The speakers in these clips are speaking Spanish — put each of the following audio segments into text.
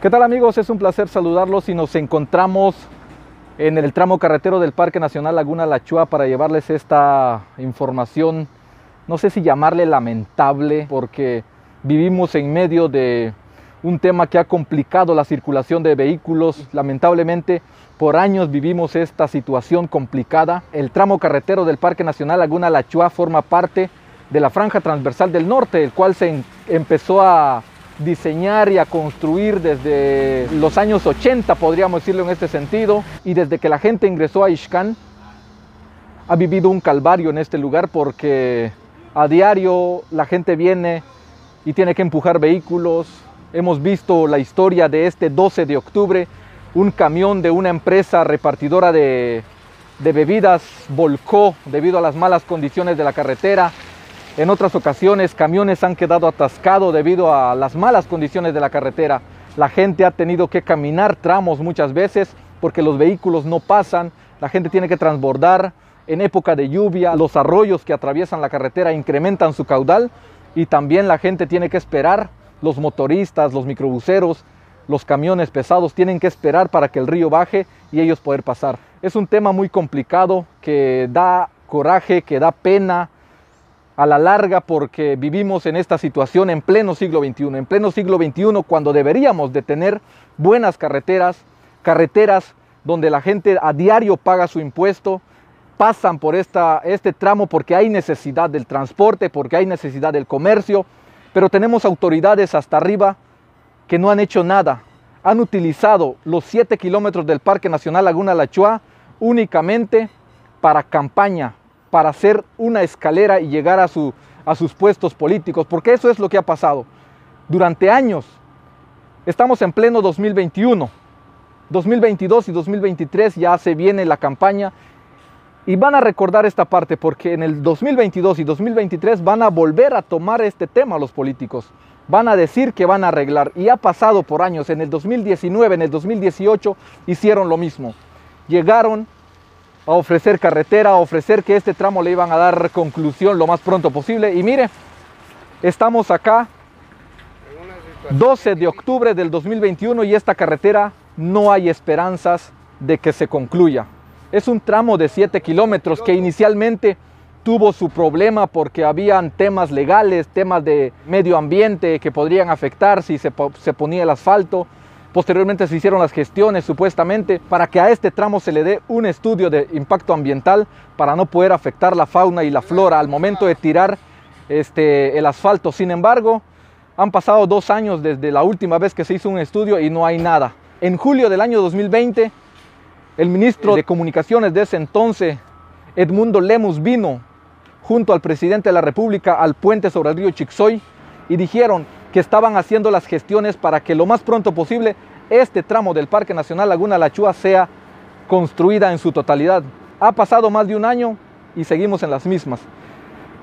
¿Qué tal amigos? Es un placer saludarlos y nos encontramos en el tramo carretero del Parque Nacional Laguna La Chua para llevarles esta información, no sé si llamarle lamentable, porque vivimos en medio de un tema que ha complicado la circulación de vehículos. Lamentablemente, por años vivimos esta situación complicada. El tramo carretero del Parque Nacional Laguna La Chua forma parte de la franja transversal del norte, el cual se empezó a diseñar y a construir desde los años 80, podríamos decirlo en este sentido, y desde que la gente ingresó a Ishkan, ha vivido un calvario en este lugar porque a diario la gente viene y tiene que empujar vehículos. Hemos visto la historia de este 12 de octubre, un camión de una empresa repartidora de bebidas volcó debido a las malas condiciones de la carretera, en otras ocasiones camiones han quedado atascados debido a las malas condiciones de la carretera. La gente ha tenido que caminar tramos muchas veces porque los vehículos no pasan. La gente tiene que transbordar. En época de lluvia, los arroyos que atraviesan la carretera incrementan su caudal y también la gente tiene que esperar. Los motoristas, los microbuseros, los camiones pesados tienen que esperar para que el río baje y ellos poder pasar. Es un tema muy complicado que da coraje, que da pena, a la larga porque vivimos en esta situación en pleno siglo XXI, en pleno siglo XXI cuando deberíamos de tener buenas carreteras, carreteras donde la gente a diario paga su impuesto, pasan por esta, este tramo porque hay necesidad del transporte, porque hay necesidad del comercio, pero tenemos autoridades hasta arriba que no han hecho nada. Han utilizado los 7 kilómetros del Parque Nacional Laguna Lachua únicamente para campaña, para hacer una escalera y llegar a, su, a sus puestos políticos, porque eso es lo que ha pasado. Durante años, estamos en pleno 2021, 2022 y 2023 ya se viene la campaña y van a recordar esta parte porque en el 2022 y 2023 van a volver a tomar este tema los políticos. Van a decir que van a arreglar y ha pasado por años. En el 2019, en el 2018 hicieron lo mismo. Llegaron a ofrecer carretera, a ofrecer que este tramo le iban a dar conclusión lo más pronto posible. Y mire, estamos acá 12 de octubre del 2021 y esta carretera no hay esperanzas de que se concluya. Es un tramo de 7 kilómetros que inicialmente tuvo su problema porque habían temas legales, temas de medio ambiente que podrían afectar si se, se ponía el asfalto. Posteriormente se hicieron las gestiones supuestamente para que a este tramo se le dé un estudio de impacto ambiental para no poder afectar la fauna y la flora al momento de tirar este, el asfalto. Sin embargo, han pasado dos años desde la última vez que se hizo un estudio y no hay nada. En julio del año 2020, el ministro de Comunicaciones de ese entonces, Edmundo Lemus, vino junto al presidente de la República al puente sobre el río Chixoy y dijeron que estaban haciendo las gestiones para que lo más pronto posible este tramo del Parque Nacional Laguna Lachua sea construida en su totalidad. Ha pasado más de un año y seguimos en las mismas.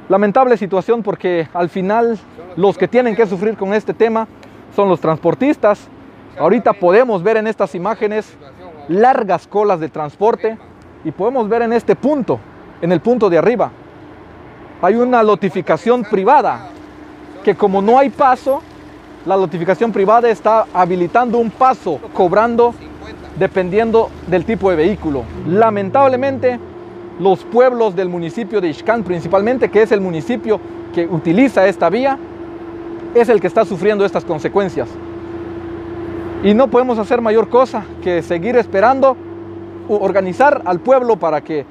Lamentable situación porque al final los que tienen que sufrir con este tema son los transportistas. Ahorita podemos ver en estas imágenes largas colas de transporte y podemos ver en este punto, en el punto de arriba, hay una notificación privada que como no hay paso, la notificación privada está habilitando un paso, cobrando dependiendo del tipo de vehículo. Lamentablemente, los pueblos del municipio de Ixcán, principalmente, que es el municipio que utiliza esta vía, es el que está sufriendo estas consecuencias. Y no podemos hacer mayor cosa que seguir esperando, organizar al pueblo para que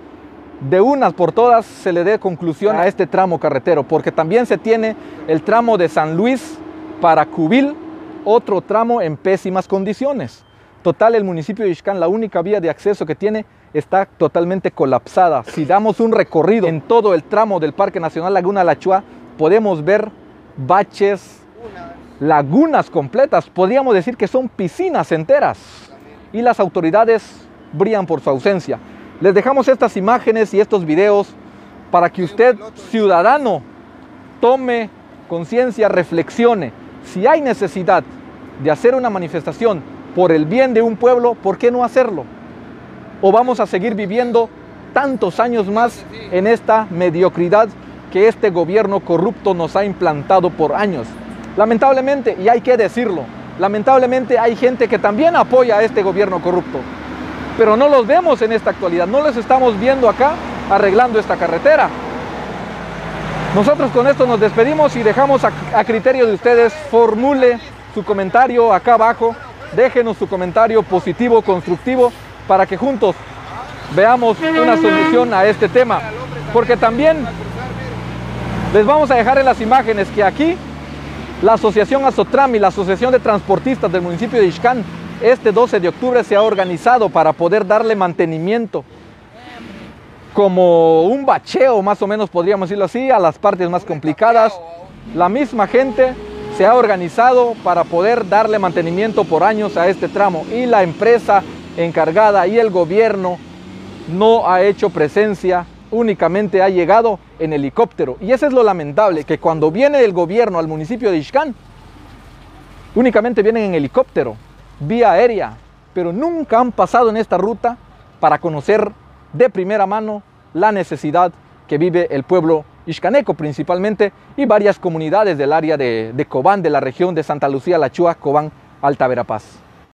de unas por todas se le dé conclusión a este tramo carretero, porque también se tiene el tramo de San Luis para Cubil, otro tramo en pésimas condiciones. Total, el municipio de Ixcán, la única vía de acceso que tiene está totalmente colapsada. Si damos un recorrido en todo el tramo del Parque Nacional Laguna Lachua, podemos ver baches, lagunas completas, podríamos decir que son piscinas enteras. Y las autoridades brillan por su ausencia. Les dejamos estas imágenes y estos videos para que usted, ciudadano, tome conciencia, reflexione. Si hay necesidad de hacer una manifestación por el bien de un pueblo, ¿por qué no hacerlo? ¿O vamos a seguir viviendo tantos años más en esta mediocridad que este gobierno corrupto nos ha implantado por años? Lamentablemente, y hay que decirlo, lamentablemente hay gente que también apoya a este gobierno corrupto. Pero no los vemos en esta actualidad, no los estamos viendo acá arreglando esta carretera. Nosotros con esto nos despedimos y dejamos a, criterio de ustedes, formule su comentario acá abajo, déjenos su comentario positivo, constructivo, para que juntos veamos una solución a este tema. Porque también les vamos a dejar en las imágenes que aquí la Asociación Azotram y la Asociación de Transportistas del municipio de Ixcán este 12 de octubre se ha organizado para poder darle mantenimiento como un bacheo, más o menos podríamos decirlo así, a las partes más complicadas. La misma gente se ha organizado para poder darle mantenimiento por años a este tramo y la empresa encargada y el gobierno no ha hecho presencia, únicamente ha llegado en helicóptero. Y eso es lo lamentable, que cuando viene el gobierno al municipio de Ixcán, únicamente vienen en helicóptero, vía aérea, pero nunca han pasado en esta ruta para conocer de primera mano la necesidad que vive el pueblo Ixcaneco principalmente y varias comunidades del área de, de Cobán, de la región de Santa Lucía, La Chua, Cobán, Alta Verapaz.